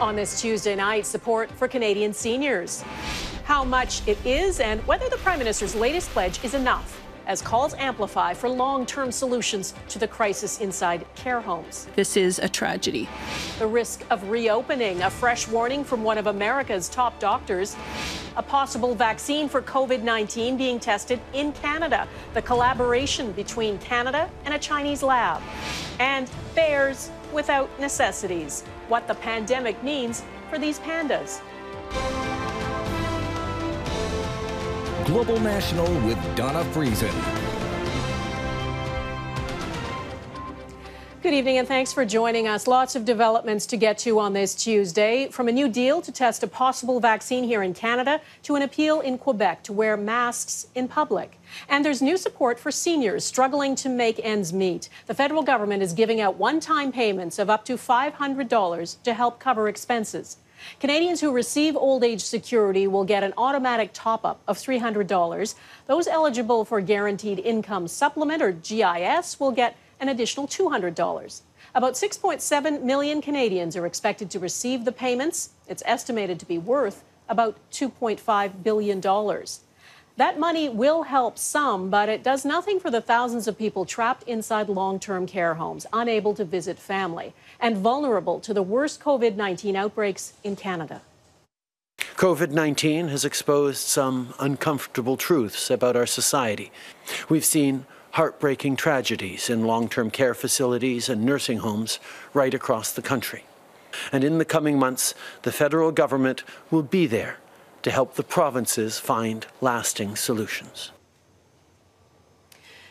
On this Tuesday night, support for Canadian seniors. How much it is and whether the Prime Minister's latest pledge is enough as calls amplify for long term solutions to the crisis inside care homes. This is a tragedy. The risk of reopening, a fresh warning from one of America's top doctors, a possible vaccine for COVID 19 being tested in Canada, the collaboration between Canada and a Chinese lab, and bears without necessities, what the pandemic means for these pandas. Global National with Donna Friesen. Good evening and thanks for joining us. Lots of developments to get to on this Tuesday. From a new deal to test a possible vaccine here in Canada to an appeal in Quebec to wear masks in public. And there's new support for seniors struggling to make ends meet. The federal government is giving out one time payments of up to $500 to help cover expenses. Canadians who receive old age security will get an automatic top up of $300. Those eligible for Guaranteed Income Supplement or GIS will get an additional $200. About 6.7 million Canadians are expected to receive the payments. It's estimated to be worth about $2.5 billion. That money will help some, but it does nothing for the thousands of people trapped inside long term care homes, unable to visit family, and vulnerable to the worst COVID 19 outbreaks in Canada. COVID 19 has exposed some uncomfortable truths about our society. We've seen heartbreaking tragedies in long term care facilities and nursing homes right across the country. And in the coming months, the federal government will be there to help the provinces find lasting solutions.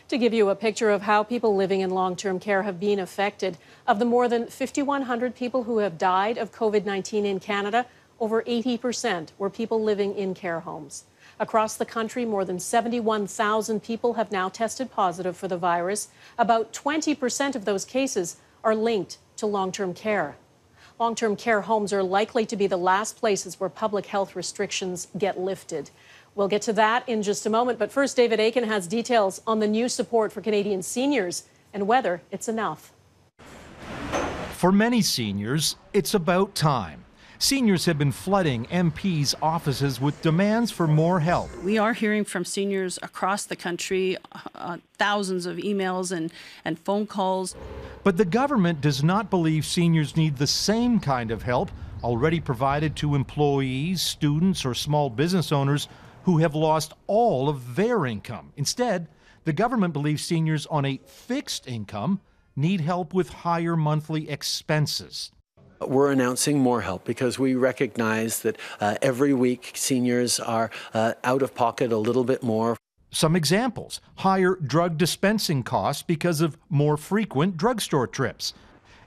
To give you a picture of how people living in long term care have been affected, of the more than 5,100 people who have died of COVID 19 in Canada, over 80% were people living in care homes. Across the country, more than 71,000 people have now tested positive for the virus. About 20% of those cases are linked to long term care. Long term care homes are likely to be the last places where public health restrictions get lifted. We'll get to that in just a moment, but first, David Akin has details on the new support for Canadian seniors and whether it's enough. For many seniors, it's about time. Seniors have been flooding MPs' offices with demands for more help. We are hearing from seniors across the country, uh, thousands of emails and, and phone calls. But the government does not believe seniors need the same kind of help already provided to employees, students, or small business owners who have lost all of their income. Instead, the government believes seniors on a fixed income need help with higher monthly expenses. We're announcing more help because we recognize that uh, every week seniors are uh, out of pocket a little bit more. Some examples higher drug dispensing costs because of more frequent drugstore trips,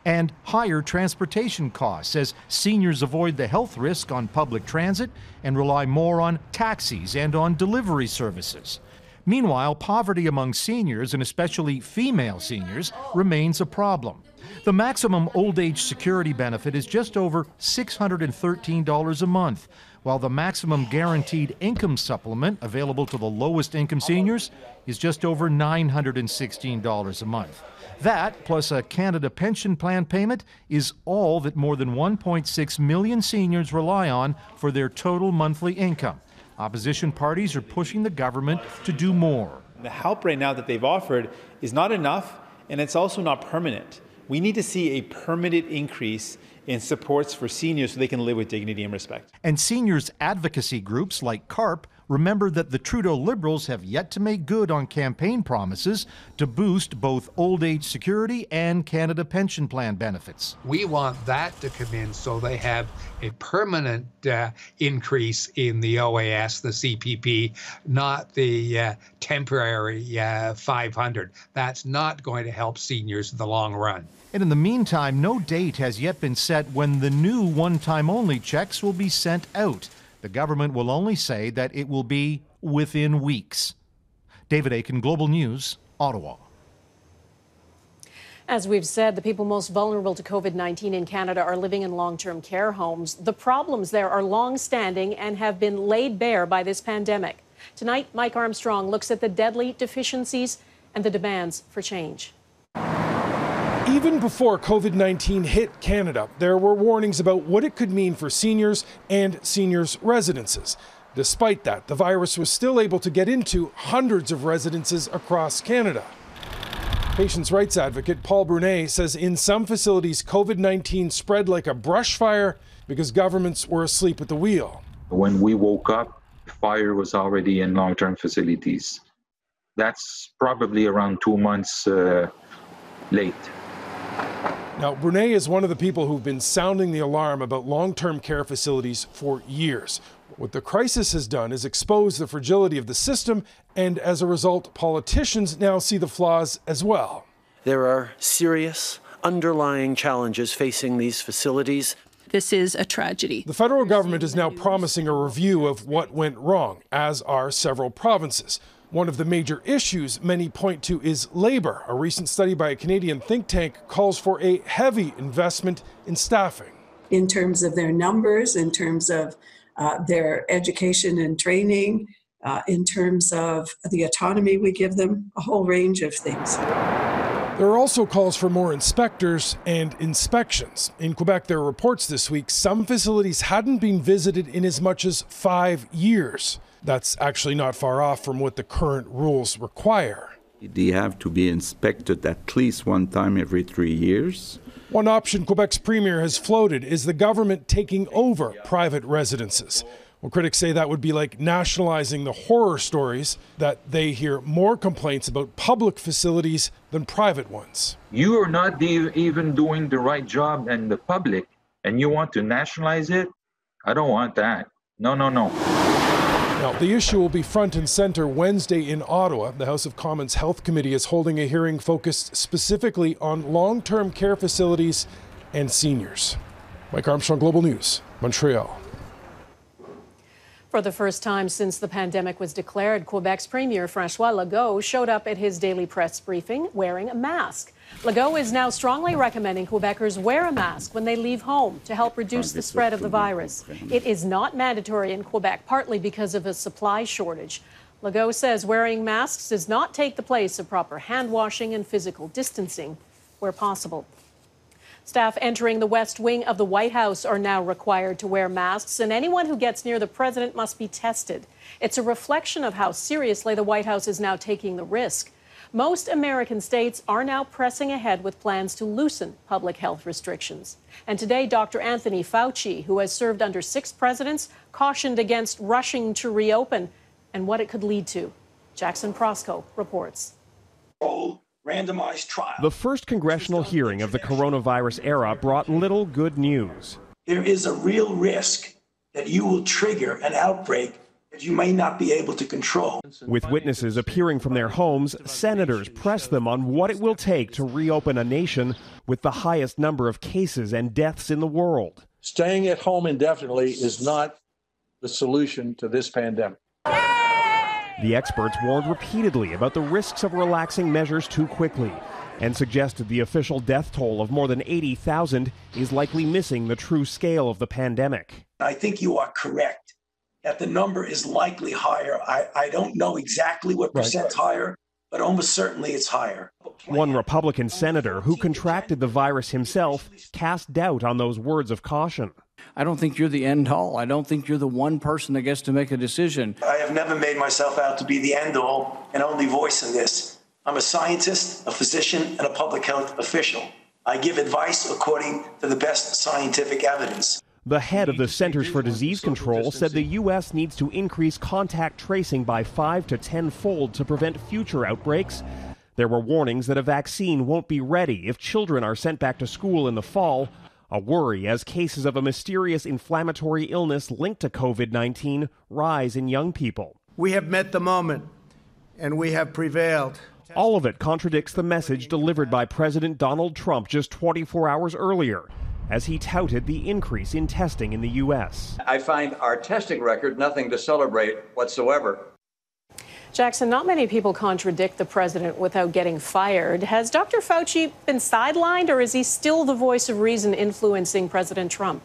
and higher transportation costs as seniors avoid the health risk on public transit and rely more on taxis and on delivery services. Meanwhile, poverty among seniors, and especially female seniors, remains a problem. The maximum old age security benefit is just over $613 a month, while the maximum guaranteed income supplement available to the lowest income seniors is just over $916 a month. That, plus a Canada Pension Plan payment, is all that more than 1.6 million seniors rely on for their total monthly income. Opposition parties are pushing the government to do more. The help right now that they've offered is not enough, and it's also not permanent. We need to see a permanent increase in supports for seniors so they can live with dignity and respect. And seniors advocacy groups like CARP remember that the Trudeau Liberals have yet to make good on campaign promises to boost both old age security and Canada Pension Plan benefits. We want that to come in so they have a permanent uh, increase in the OAS, the CPP, not the uh, temporary uh, 500. That's not going to help seniors in the long run. And in the meantime, no date has yet been set when the new one time only checks will be sent out. The government will only say that it will be within weeks. David Akin, Global News, Ottawa. As we've said, the people most vulnerable to COVID 19 in Canada are living in long term care homes. The problems there are long standing and have been laid bare by this pandemic. Tonight, Mike Armstrong looks at the deadly deficiencies and the demands for change. Even before COVID 19 hit Canada, there were warnings about what it could mean for seniors and seniors' residences. Despite that, the virus was still able to get into hundreds of residences across Canada. Patients' rights advocate Paul Brunet says in some facilities, COVID 19 spread like a brush fire because governments were asleep at the wheel. When we woke up, fire was already in long term facilities. That's probably around two months uh, late. Now, Brunet is one of the people who've been sounding the alarm about long term care facilities for years. What the crisis has done is expose the fragility of the system, and as a result, politicians now see the flaws as well. There are serious underlying challenges facing these facilities. This is a tragedy. The federal government is now promising a review of what went wrong, as are several provinces. One of the major issues many point to is labor. A recent study by a Canadian think tank calls for a heavy investment in staffing. In terms of their numbers, in terms of uh, their education and training, uh, in terms of the autonomy we give them, a whole range of things. There are also calls for more inspectors and inspections. In Quebec, there are reports this week some facilities hadn't been visited in as much as five years. That's actually not far off from what the current rules require. They have to be inspected at least one time every three years. One option Quebec's premier has floated is the government taking over private residences. Well, critics say that would be like nationalizing the horror stories that they hear more complaints about public facilities than private ones. You are not even doing the right job in the public, and you want to nationalize it? I don't want that. No, no, no. Now, the issue will be front and center Wednesday in Ottawa. The House of Commons Health Committee is holding a hearing focused specifically on long term care facilities and seniors. Mike Armstrong, Global News, Montreal. For the first time since the pandemic was declared, Quebec's Premier Francois Legault showed up at his daily press briefing wearing a mask. Legault is now strongly recommending Quebecers wear a mask when they leave home to help reduce the spread of the virus. It is not mandatory in Quebec, partly because of a supply shortage. Legault says wearing masks does not take the place of proper hand washing and physical distancing where possible. Staff entering the West Wing of the White House are now required to wear masks, and anyone who gets near the president must be tested. It's a reflection of how seriously the White House is now taking the risk. Most American states are now pressing ahead with plans to loosen public health restrictions. And today, Dr. Anthony Fauci, who has served under six presidents, cautioned against rushing to reopen and what it could lead to. Jackson Proskow reports randomized trial. The first congressional hearing of the coronavirus era brought little good news. There is a real risk that you will trigger an outbreak that you may not be able to control. With witnesses appearing from their homes, senators press them on what it will take to reopen a nation with the highest number of cases and deaths in the world. Staying at home indefinitely is not the solution to this pandemic. The experts warned repeatedly about the risks of relaxing measures too quickly and suggested the official death toll of more than 80,000 is likely missing the true scale of the pandemic. I think you are correct that the number is likely higher. I, I don't know exactly what percent right. higher, but almost certainly it's higher. One Republican senator who contracted the virus himself cast doubt on those words of caution. I don't think you're the end all. I don't think you're the one person that gets to make a decision. I have never made myself out to be the end all and only voice in this. I'm a scientist, a physician, and a public health official. I give advice according to the best scientific evidence. The head of the Centers for Disease Control said the U.S. needs to increase contact tracing by 5 to 10 fold to prevent future outbreaks. There were warnings that a vaccine won't be ready if children are sent back to school in the fall. A worry as cases of a mysterious inflammatory illness linked to COVID 19 rise in young people. We have met the moment, and we have prevailed. All of it contradicts the message delivered by President Donald Trump just 24 hours earlier as he touted the increase in testing in the U.S. I find our testing record nothing to celebrate whatsoever. Jackson, not many people contradict the president without getting fired. Has Dr. Fauci been sidelined, or is he still the voice of reason influencing President Trump?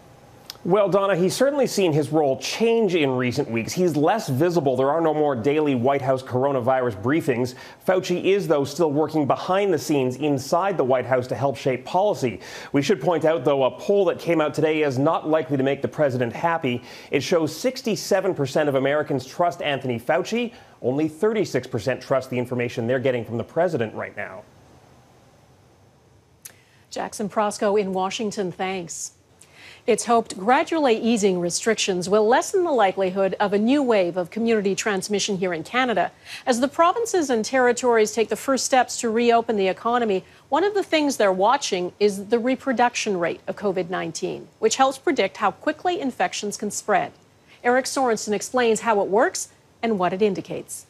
Well, Donna, he's certainly seen his role change in recent weeks. He's less visible. There are no more daily White House coronavirus briefings. Fauci is, though, still working behind the scenes inside the White House to help shape policy. We should point out, though, a poll that came out today is not likely to make the president happy. It shows 67% of Americans trust Anthony Fauci. Only 36% trust the information they're getting from the president right now. Jackson Proskow in Washington, thanks. It's hoped gradually easing restrictions will lessen the likelihood of a new wave of community transmission here in Canada. As the provinces and territories take the first steps to reopen the economy, one of the things they're watching is the reproduction rate of COVID 19, which helps predict how quickly infections can spread. Eric Sorensen explains how it works and what it indicates.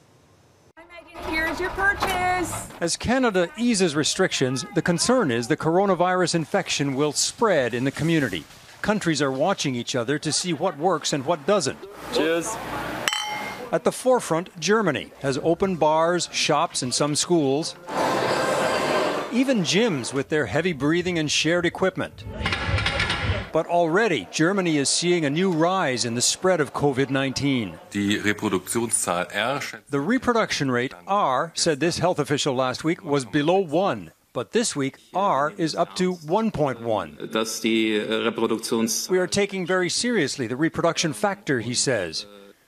Here's your purchase. As Canada eases restrictions, the concern is the coronavirus infection will spread in the community. Countries are watching each other to see what works and what doesn't. Cheers. At the forefront, Germany has opened bars, shops, and some schools. Even gyms with their heavy breathing and shared equipment. But already, Germany is seeing a new rise in the spread of COVID 19. Die Reproduktionszahl R. The reproduction rate, R, said this health official last week, was below 1. But this week, R is up to 1.1. Dass die äh, Reproduktions We are taking very seriously the reproduction factor, he says,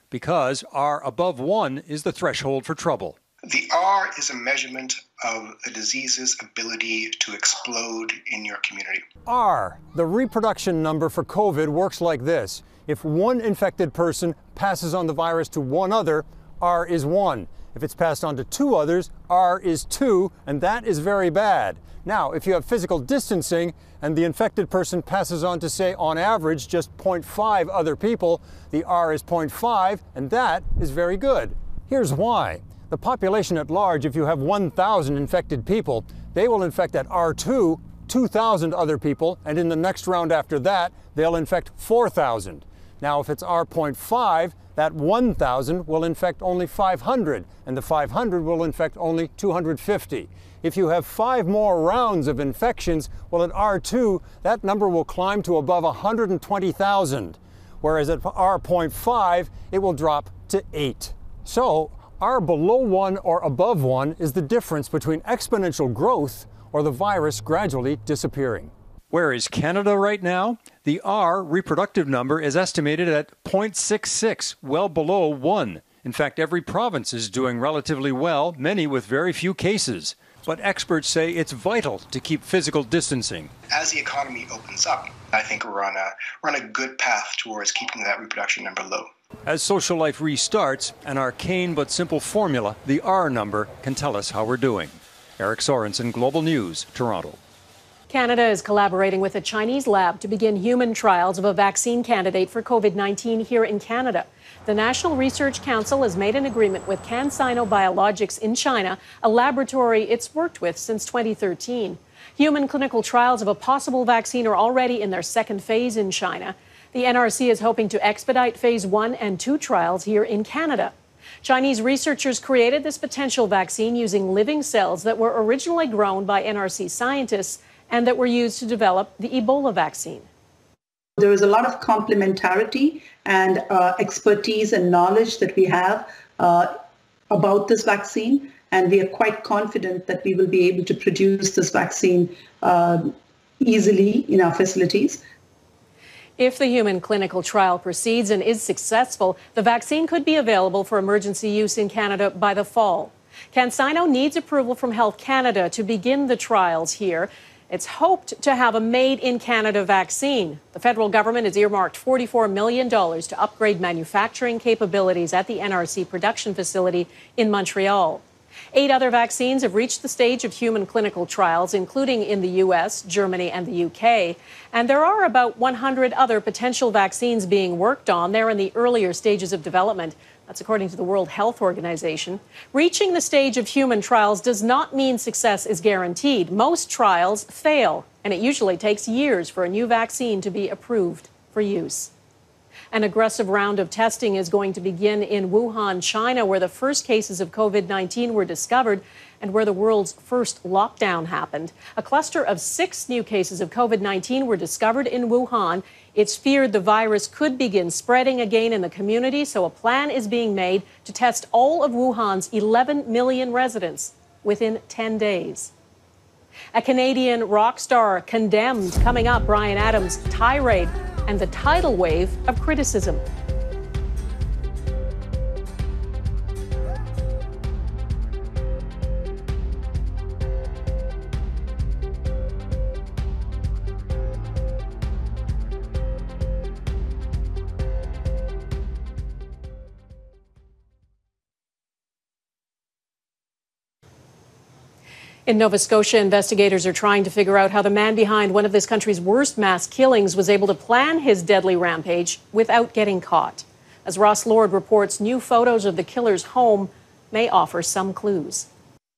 because R above 1 is the threshold for trouble. The R is a measurement of a disease's ability to explode in your community. R, the reproduction number for COVID, works like this. If one infected person passes on the virus to one other, R is 1. If it's passed on to two others, R is 2, and that is very bad. Now, if you have physical distancing and the infected person passes on to, say, on average, just 0.5 other people, the R is 0.5, and that is very good. Here's why. The population at large, if you have 1,000 infected people, they will infect at R2 2,000 other people, and in the next round after that, they'll infect 4,000. Now, if it's R.5, that 1,000 will infect only 500, and the 500 will infect only 250. If you have five more rounds of infections, well, at R2, that number will climb to above 120,000, whereas at R.5, it will drop to 8. So, R below 1 or above 1 is the difference between exponential growth or the virus gradually disappearing. Where is Canada right now? The R reproductive number is estimated at 0.66, well below 1. In fact, every province is doing relatively well, many with very few cases. But experts say it's vital to keep physical distancing. As the economy opens up, I think we're on a we're on a good path towards keeping that reproduction number low. As social life restarts, an arcane but simple formula, the R number, can tell us how we're doing. Eric Sorensen, Global News, Toronto. Canada is collaborating with a Chinese lab to begin human trials of a vaccine candidate for COVID 19 here in Canada. The National Research Council has made an agreement with CanSino Biologics in China, a laboratory it's worked with since 2013. Human clinical trials of a possible vaccine are already in their second phase in China. The NRC is hoping to expedite phase one and two trials here in Canada. Chinese researchers created this potential vaccine using living cells that were originally grown by NRC scientists and that were used to develop the Ebola vaccine. There is a lot of complementarity and uh, expertise and knowledge that we have uh, about this vaccine, and we are quite confident that we will be able to produce this vaccine uh, easily in our facilities. If the human clinical trial proceeds and is successful, the vaccine could be available for emergency use in Canada by the fall. CanSino needs approval from Health Canada to begin the trials here. It's hoped to have a made in Canada vaccine. The federal government has earmarked $44 million to upgrade manufacturing capabilities at the NRC production facility in Montreal. Eight other vaccines have reached the stage of human clinical trials, including in the US, Germany, and the UK. And there are about 100 other potential vaccines being worked on. They're in the earlier stages of development. That's according to the World Health Organization. Reaching the stage of human trials does not mean success is guaranteed. Most trials fail, and it usually takes years for a new vaccine to be approved for use. An aggressive round of testing is going to begin in Wuhan, China, where the first cases of COVID 19 were discovered and where the world's first lockdown happened. A cluster of six new cases of COVID 19 were discovered in Wuhan. It's feared the virus could begin spreading again in the community, so a plan is being made to test all of Wuhan's 11 million residents within 10 days. A Canadian rock star condemned coming up Bryan Adams' tirade and the tidal wave of criticism. In Nova Scotia, investigators are trying to figure out how the man behind one of this country's worst mass killings was able to plan his deadly rampage without getting caught. As Ross Lord reports, new photos of the killer's home may offer some clues.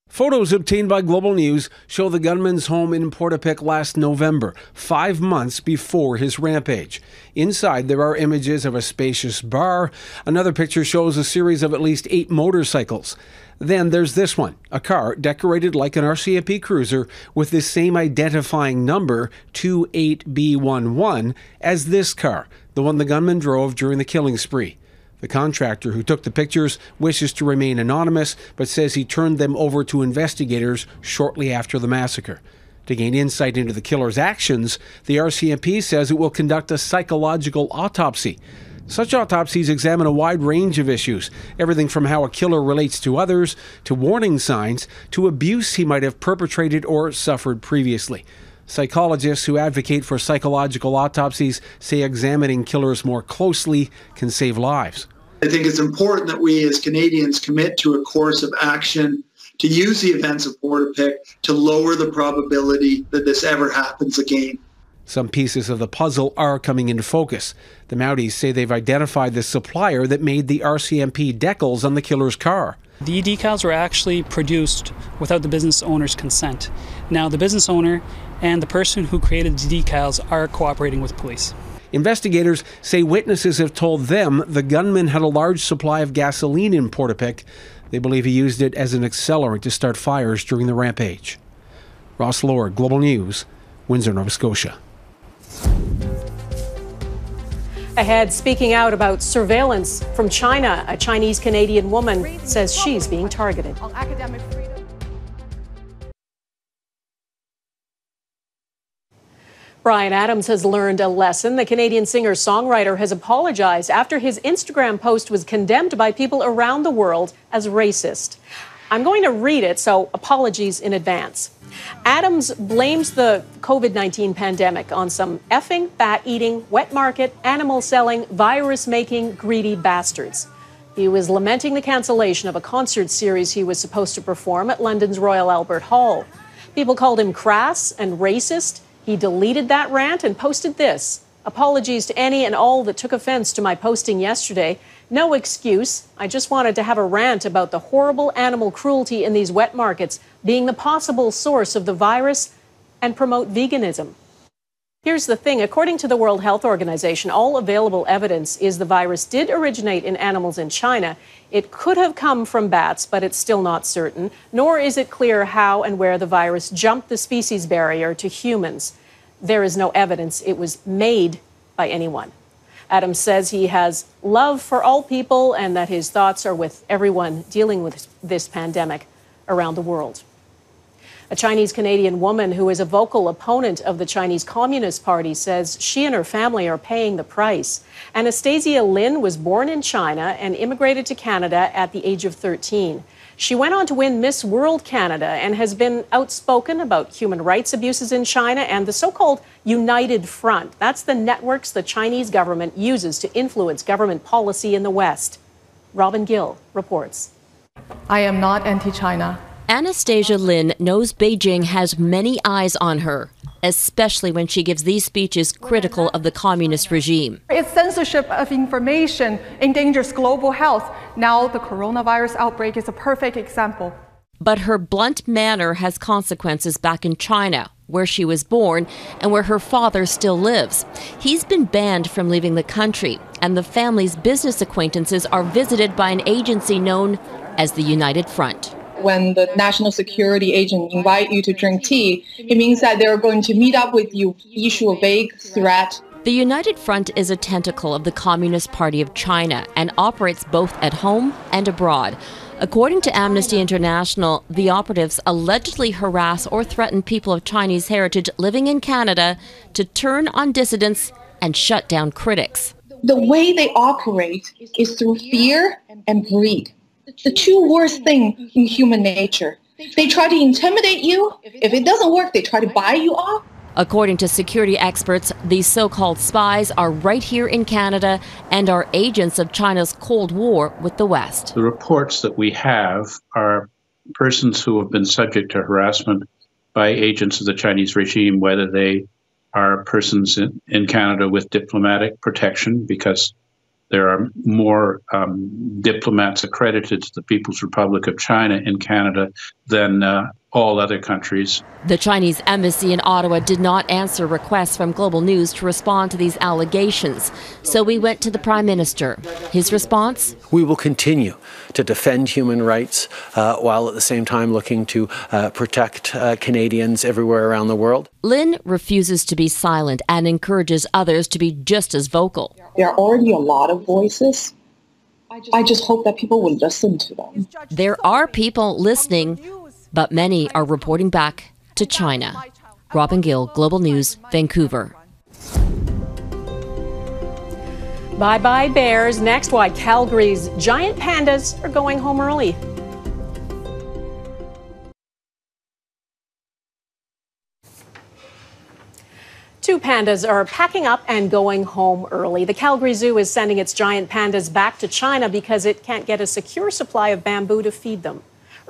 Photos obtained by Global News show the gunman's home in Portapique last November, five months before his rampage. Inside, there are images of a spacious bar. Another picture shows a series of at least eight motorcycles. Then there's this one, a car decorated like an RCMP cruiser with the same identifying number, 28B11, as this car, the one the gunman drove during the killing spree. The contractor who took the pictures wishes to remain anonymous, but says he turned them over to investigators shortly after the massacre. To gain insight into the killer's actions, the RCMP says it will conduct a psychological autopsy. Such autopsies examine a wide range of issues, everything from how a killer relates to others, to warning signs, to abuse he might have perpetrated or suffered previously. Psychologists who advocate for psychological autopsies say examining killers more closely can save lives. I think it's important that we as Canadians commit to a course of action to use the events of Portapique to lower the probability that this ever happens again. Some pieces of the puzzle are coming into focus. The Mounties say they've identified the supplier that made the RCMP decals on the killer's car. The decals were actually produced without the business owner's consent. Now, the business owner and the person who created the decals are cooperating with police. Investigators say witnesses have told them the gunman had a large supply of gasoline in Portapique. They believe he used it as an accelerant to start fires during the rampage. Ross Lord, Global News, Windsor, Nova Scotia. Ahead, speaking out about surveillance from China, a Chinese Canadian woman says she's being targeted. Bryan Adams has learned a lesson. The Canadian singer songwriter has apologized after his Instagram post was condemned by people around the world as racist. I'm going to read it, so apologies in advance. Adams blames the COVID 19 pandemic on some effing, bat eating, wet market, animal selling, virus making, greedy bastards. He was lamenting the cancellation of a concert series he was supposed to perform at London's Royal Albert Hall. People called him crass and racist. He deleted that rant and posted this Apologies to any and all that took offense to my posting yesterday. No excuse. I just wanted to have a rant about the horrible animal cruelty in these wet markets being the possible source of the virus and promote veganism. Here's the thing according to the World Health Organization, all available evidence is the virus did originate in animals in China. It could have come from bats, but it's still not certain, nor is it clear how and where the virus jumped the species barrier to humans. There is no evidence it was made by anyone. Adams says he has love for all people and that his thoughts are with everyone dealing with this pandemic around the world. A Chinese Canadian woman who is a vocal opponent of the Chinese Communist Party says she and her family are paying the price. Anastasia Lin was born in China and immigrated to Canada at the age of 13. She went on to win Miss World Canada and has been outspoken about human rights abuses in China and the so called United Front. That's the networks the Chinese government uses to influence government policy in the West. Robin Gill reports. I am not anti China. Anastasia Lin knows Beijing has many eyes on her, especially when she gives these speeches critical of the communist regime. Its censorship of information endangers global health. Now, the coronavirus outbreak is a perfect example. But her blunt manner has consequences back in China, where she was born and where her father still lives. He's been banned from leaving the country, and the family's business acquaintances are visited by an agency known as the United Front when the national security agent invite you to drink tea, it means that they're going to meet up with you, issue a vague threat. The United Front is a tentacle of the Communist Party of China and operates both at home and abroad. According to Amnesty International, the operatives allegedly harass or threaten people of Chinese heritage living in Canada to turn on dissidents and shut down critics. The way they operate is through fear and greed the two worst things in human nature. They try to intimidate you. If it doesn't work, they try to buy you off. According to security experts, these so called spies are right here in Canada and are agents of China's Cold War with the West. The reports that we have are persons who have been subject to harassment by agents of the Chinese regime, whether they are persons in, in Canada with diplomatic protection because there are more um, diplomats accredited to the People's Republic of China in Canada than uh, all other countries. The Chinese embassy in Ottawa did not answer requests from Global News to respond to these allegations, so we went to the Prime Minister. His response? We will continue to defend human rights uh, while at the same time looking to uh, protect uh, Canadians everywhere around the world. Lin refuses to be silent and encourages others to be just as vocal. There are already a lot of voices. I just hope that people will listen to them. There are people listening, but many are reporting back to China. Robin Gill, Global News, Vancouver. Bye bye, bears. Next, why Calgary's giant pandas are going home early. Two pandas are packing up and going home early. The Calgary Zoo is sending its giant pandas back to China because it can't get a secure supply of bamboo to feed them.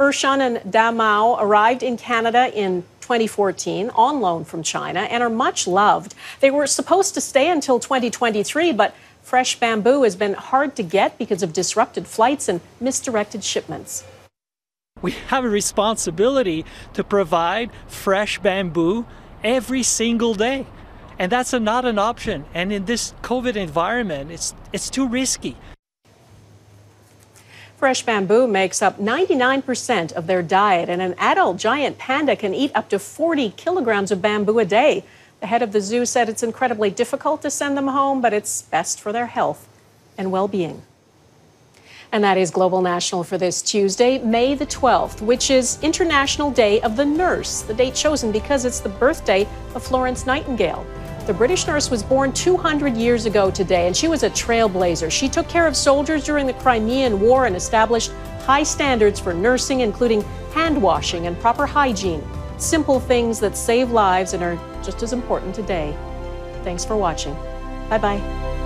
Ershun and Damao arrived in Canada in 2014 on loan from China and are much loved. They were supposed to stay until 2023, but fresh bamboo has been hard to get because of disrupted flights and misdirected shipments. We have a responsibility to provide fresh bamboo every single day. And that's a, not an option. And in this COVID environment, it's, it's too risky. Fresh bamboo makes up 99% of their diet, and an adult giant panda can eat up to 40 kilograms of bamboo a day. The head of the zoo said it's incredibly difficult to send them home, but it's best for their health and well being. And that is Global National for this Tuesday, May the 12th, which is International Day of the Nurse, the date chosen because it's the birthday of Florence Nightingale. The British nurse was born 200 years ago today, and she was a trailblazer. She took care of soldiers during the Crimean War and established high standards for nursing, including hand washing and proper hygiene. Simple things that save lives and are just as important today. Thanks for watching. Bye bye.